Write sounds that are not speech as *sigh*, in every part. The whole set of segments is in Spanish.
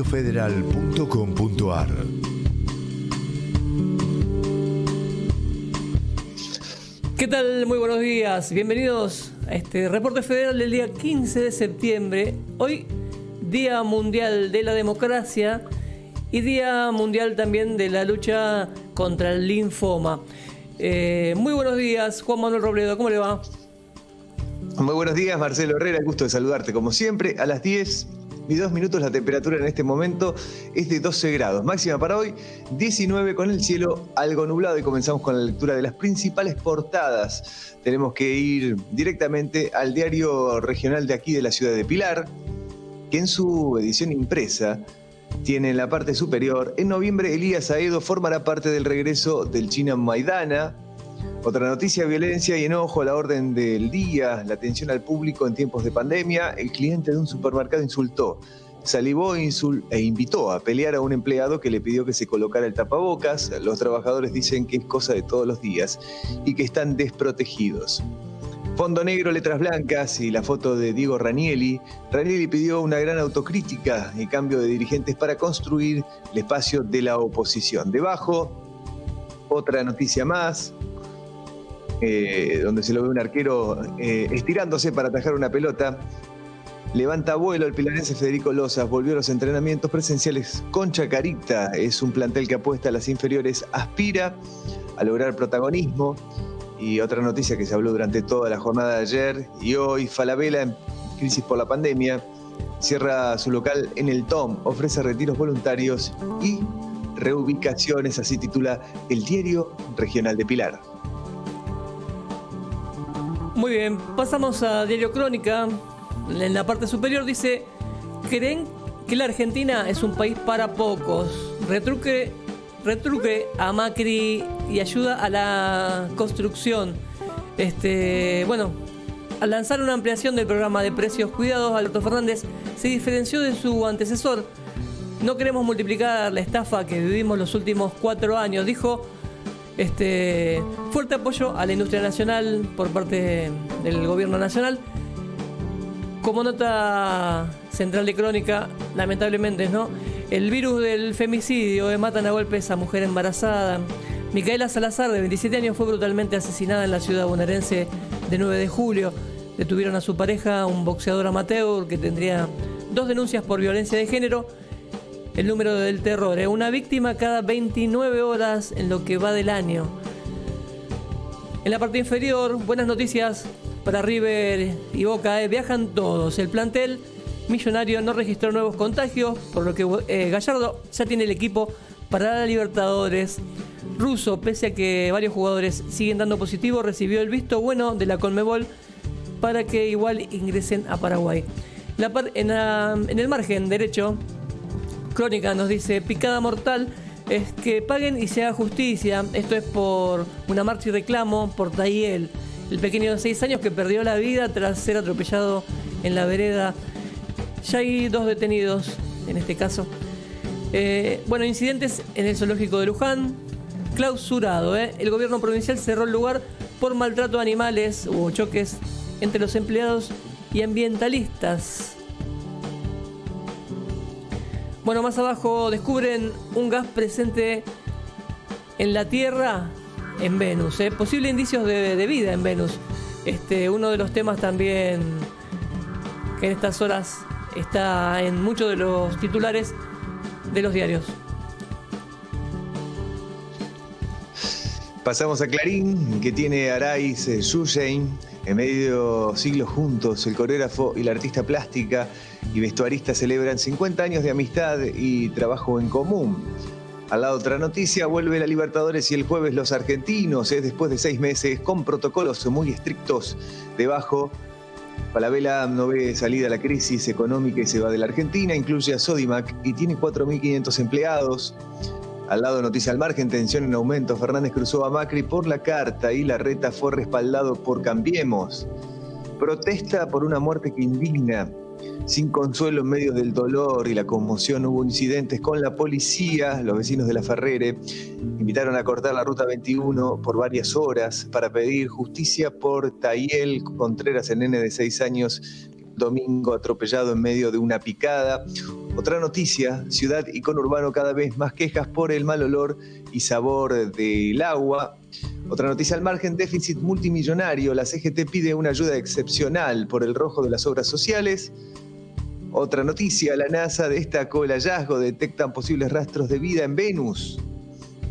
radiofederal.com.ar. ¿Qué tal? Muy buenos días. Bienvenidos a este reporte federal del día 15 de septiembre. Hoy, Día Mundial de la Democracia y Día Mundial también de la lucha contra el linfoma. Eh, muy buenos días, Juan Manuel Robledo, ¿cómo le va? Muy buenos días, Marcelo Herrera, gusto de saludarte como siempre. A las 10 y 2 minutos la temperatura en este momento es de 12 grados. Máxima para hoy, 19 con el cielo algo nublado y comenzamos con la lectura de las principales portadas. Tenemos que ir directamente al diario regional de aquí de la ciudad de Pilar, que en su edición impresa tiene en la parte superior, en noviembre Elías Aedo formará parte del regreso del China Maidana. Otra noticia, violencia y enojo a la orden del día, la atención al público en tiempos de pandemia. El cliente de un supermercado insultó, salivó e, e invitó a pelear a un empleado que le pidió que se colocara el tapabocas. Los trabajadores dicen que es cosa de todos los días y que están desprotegidos. Fondo negro, letras blancas y la foto de Diego Ranielli. Ranielli pidió una gran autocrítica y cambio de dirigentes para construir el espacio de la oposición. Debajo, otra noticia más, eh, donde se lo ve un arquero eh, estirándose para atajar una pelota. Levanta vuelo el pilarense Federico Lozas, volvió a los entrenamientos presenciales con Chacarita. Es un plantel que apuesta a las inferiores, aspira a lograr protagonismo y otra noticia que se habló durante toda la jornada de ayer y hoy, Falabella en crisis por la pandemia, cierra su local en el TOM, ofrece retiros voluntarios y reubicaciones, así titula el diario regional de Pilar. Muy bien, pasamos a Diario Crónica. En la parte superior dice, ¿creen que la Argentina es un país para pocos? Retruque retruque a Macri y ayuda a la construcción. Este, bueno, al lanzar una ampliación del programa de precios cuidados, Alberto Fernández se diferenció de su antecesor. No queremos multiplicar la estafa que vivimos los últimos cuatro años, dijo. Este, fuerte apoyo a la industria nacional por parte del gobierno nacional. Como nota central de crónica, lamentablemente, ¿no? El virus del femicidio, matan a golpes a mujer embarazada. Micaela Salazar, de 27 años, fue brutalmente asesinada en la ciudad bonaerense de 9 de julio. Detuvieron a su pareja, un boxeador amateur que tendría dos denuncias por violencia de género. El número del terror, ¿eh? una víctima cada 29 horas en lo que va del año. En la parte inferior, buenas noticias para River y Boca. ¿eh? Viajan todos. El plantel Millonario no registró nuevos contagios, por lo que eh, Gallardo ya tiene el equipo para la Libertadores. Ruso, pese a que varios jugadores siguen dando positivo, recibió el visto bueno de la Conmebol para que igual ingresen a Paraguay. en el margen derecho, Crónica nos dice, picada mortal es que paguen y se haga justicia. Esto es por una marcha y reclamo por Tayel, el pequeño de 6 años que perdió la vida tras ser atropellado en la vereda ya hay dos detenidos en este caso. Eh, bueno, incidentes en el zoológico de Luján, clausurado. ¿eh? El gobierno provincial cerró el lugar por maltrato a animales, hubo choques entre los empleados y ambientalistas. Bueno, más abajo descubren un gas presente en la Tierra en Venus. ¿eh? Posible indicios de, vida en Venus. Este, uno de los temas también que en estas horas está en muchos de los titulares de los diarios. Pasamos a Clarín, que tiene Araiz Sushain, en medio siglo juntos, el coreógrafo y la artista plástica y vestuarista celebran 50 años de amistad y trabajo en común. Al lado otra noticia, vuelve la Libertadores y el jueves los argentinos, es después de seis meses, con protocolos muy estrictos debajo Falabella no ve salida a la crisis económica y se va de la Argentina, incluye a Sodimac y tiene 4.500 empleados. Al lado noticia al margen, tensión en aumento. Fernández cruzó a Macri por la carta y la reta fue respaldado por Cambiemos. Protesta por una muerte que indigna. Sin consuelo en medio del dolor y la conmoción hubo incidentes con la policía. Los vecinos de la Ferrere invitaron a cortar la ruta 21 por varias horas para pedir justicia por Tayel Contreras, el nene de 6 años, domingo atropellado en medio de una picada. Otra noticia, ciudad y conurbano cada vez más quejas por el mal olor y sabor del agua. Otra noticia al margen, déficit multimillonario. La CGT pide una ayuda excepcional por el rojo de las obras sociales. Otra noticia, la NASA destacó el hallazgo, detectan posibles rastros de vida en Venus.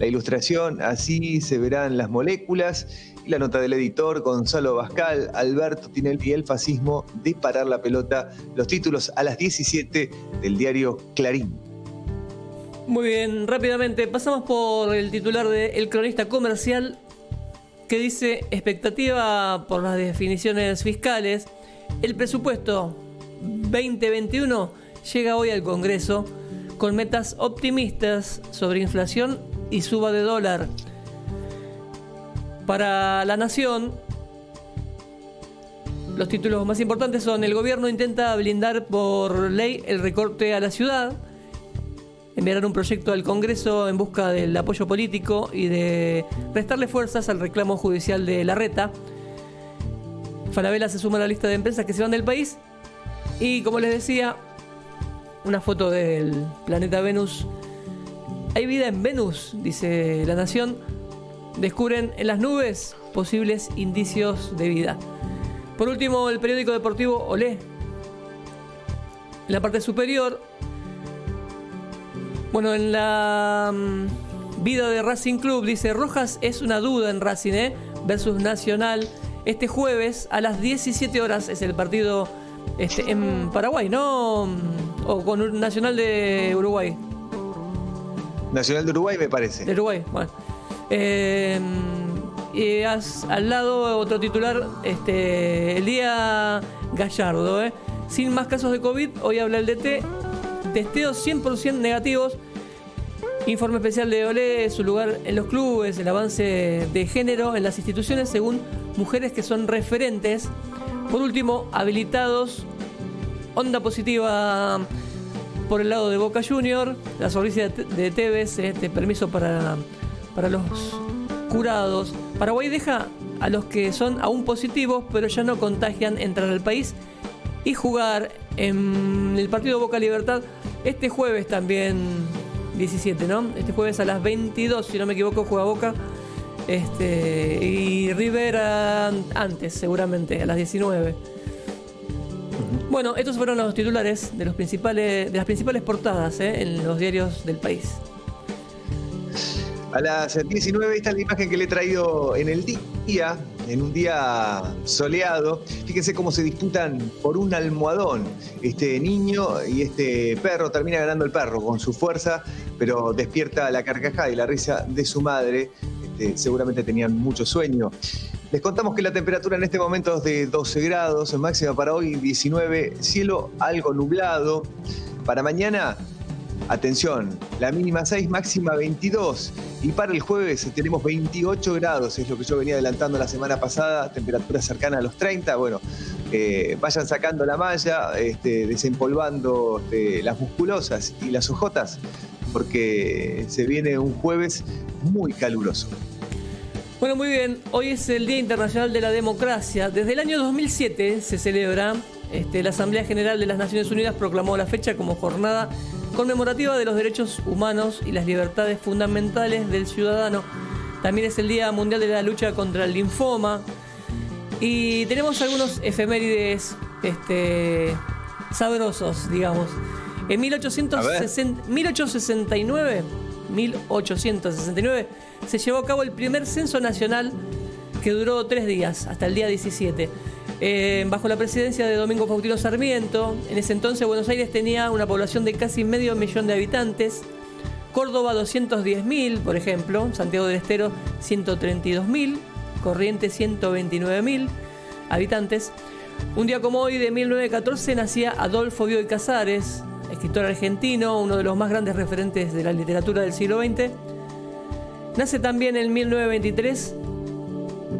La ilustración, así se verán las moléculas. Y la nota del editor Gonzalo Bascal, Alberto Tinelli y el fascismo de parar la pelota. Los títulos a las 17 del diario Clarín. Muy bien, rápidamente pasamos por el titular de El Cronista Comercial que dice expectativa por las definiciones fiscales. El presupuesto 2021 llega hoy al Congreso con metas optimistas sobre inflación y suba de dólar. Para la nación, los títulos más importantes son el gobierno intenta blindar por ley el recorte a la ciudad, enviarán un proyecto al Congreso en busca del apoyo político y de restarle fuerzas al reclamo judicial de la reta. Falabella se suma a la lista de empresas que se van del país y como les decía, una foto del planeta Venus. Hay vida en Venus, dice la Nación. Descubren en las nubes posibles indicios de vida. Por último, el periódico deportivo Olé. En la parte superior, bueno, en la mm, vida de Racing Club dice Rojas es una duda en Racing ¿eh? versus Nacional. Este jueves a las 17 horas es el partido este, en Paraguay, ¿no? O con Nacional de Uruguay. Nacional de Uruguay me parece. De Uruguay, bueno. Eh, y al lado otro titular, este, el día Gallardo, ¿eh? Sin más casos de COVID, hoy habla el DT. Testeos 100% negativos. Informe especial de Olé, su lugar en los clubes, el avance de género en las instituciones según mujeres que son referentes por último, habilitados, onda positiva por el lado de Boca Junior, la sonrisa de Tevez, este permiso para, para los curados. Paraguay deja a los que son aún positivos, pero ya no contagian, entrar al país y jugar en el partido Boca Libertad este jueves también 17, ¿no? Este jueves a las 22, si no me equivoco, juega Boca este, y River antes, seguramente, a las 19. Bueno, estos fueron los titulares de, los principales, de las principales portadas ¿eh? en los diarios del país. A las 19, esta es la imagen que le he traído en el día, en un día soleado. Fíjense cómo se disputan por un almohadón. Este niño y este perro termina ganando el perro con su fuerza, pero despierta la carcajada y la risa de su madre este, seguramente tenían mucho sueño. Les contamos que la temperatura en este momento es de 12 grados, máxima para hoy 19, cielo algo nublado. Para mañana, atención, la mínima 6, máxima 22. Y para el jueves tenemos 28 grados, es lo que yo venía adelantando la semana pasada, temperatura cercana a los 30. Bueno, eh, vayan sacando la malla, este, desempolvando este, las musculosas y las ojotas, porque se viene un jueves muy caluroso. Bueno, muy bien. Hoy es el Día Internacional de la Democracia. Desde el año 2007 se celebra. Este, la Asamblea General de las Naciones Unidas proclamó la fecha como jornada conmemorativa de los derechos humanos y las libertades fundamentales del ciudadano. También es el Día Mundial de la Lucha contra el Linfoma. Y tenemos algunos efemérides este, sabrosos, digamos. En 1869 1869, se llevó a cabo el primer censo nacional que duró tres días, hasta el día 17. Eh, bajo la presidencia de Domingo Faustino Sarmiento, en ese entonces Buenos Aires tenía una población de casi medio millón de habitantes, Córdoba 210.000, por ejemplo, Santiago del Estero 132.000, Corrientes 129.000 habitantes. Un día como hoy de 1914 nacía Adolfo Bioy Casares, escritor argentino, uno de los más grandes referentes de la literatura del siglo XX. Nace también en 1923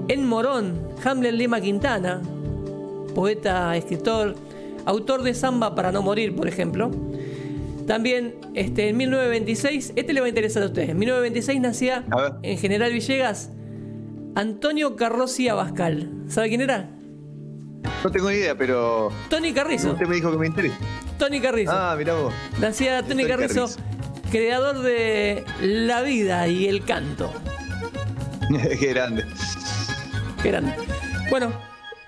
en Morón, Hamlet Lima Quintana, poeta, escritor, autor de Samba para no morir, por ejemplo. También este, en 1926, este le va a interesar a ustedes, en 1926 nacía en General Villegas Antonio Carrossi Abascal. ¿Sabe quién era? No tengo idea, pero. Tony Carrizo. Usted me dijo que me interesa. Tony Carrizo. Ah, mirá vos. Nacía Tony, Tony Carrizo, Carrizo. creador de La vida y el canto. *laughs* Qué grande. Qué grande. Bueno,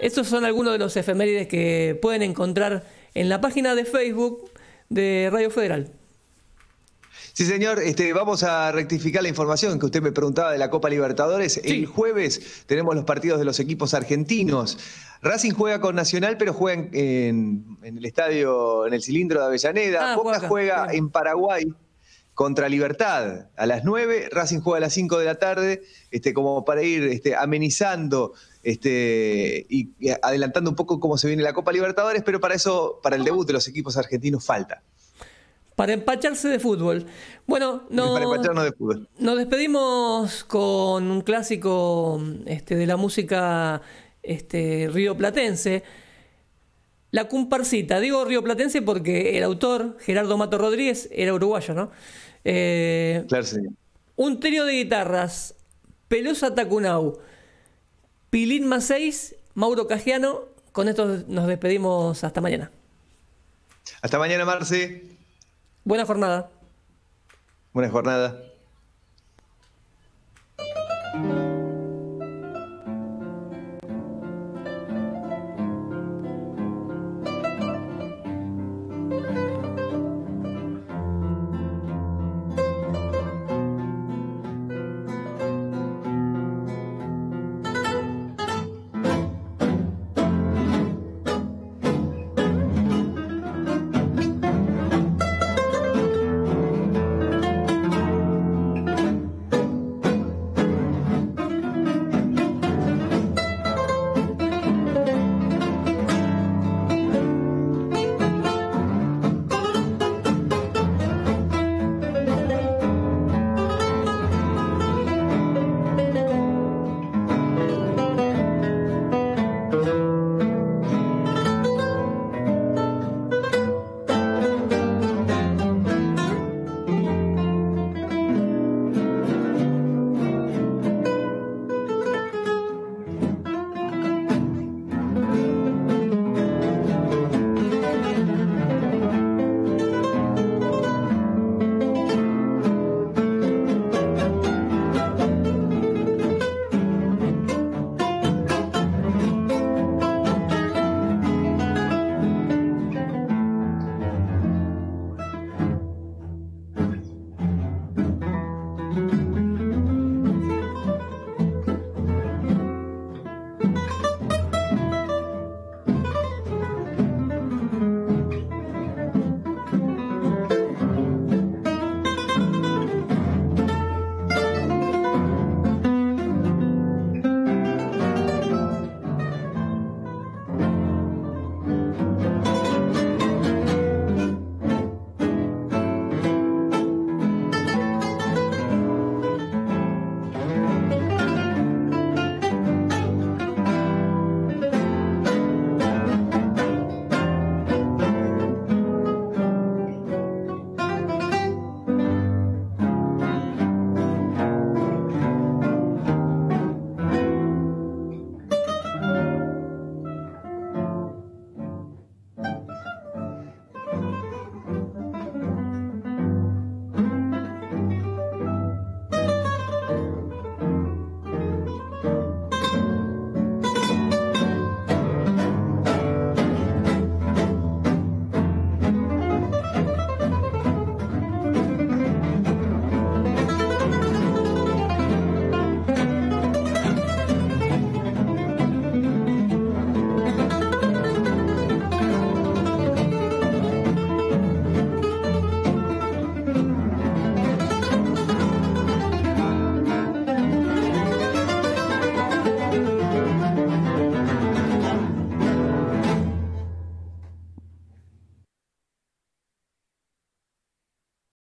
estos son algunos de los efemérides que pueden encontrar en la página de Facebook de Radio Federal. Sí, señor, este, vamos a rectificar la información que usted me preguntaba de la Copa Libertadores. El jueves tenemos los partidos de los equipos argentinos. Racing juega con Nacional, pero juega en, en- en el estadio, en el cilindro de Avellaneda. Ah, Boca juega en Paraguay contra Libertad a las 9. Racing juega a las 5 de la tarde, este, como para ir este, amenizando este, y, adelantando un poco cómo se viene la Copa Libertadores, pero para eso, para el debut de los equipos argentinos falta. Para empacharse de fútbol. Bueno, no, Para de fútbol. nos despedimos con un clásico este, de la música este, rioplatense. La comparsita. Digo rioplatense porque el autor, Gerardo Mato Rodríguez, era uruguayo, ¿no? Eh, Claro, señor. un trío de guitarras. Pelusa Tacunau. Pilín Maceis, Mauro Cagiano. Con esto nos despedimos hasta mañana. Hasta mañana, Marce. Buena jornada. Buena jornada.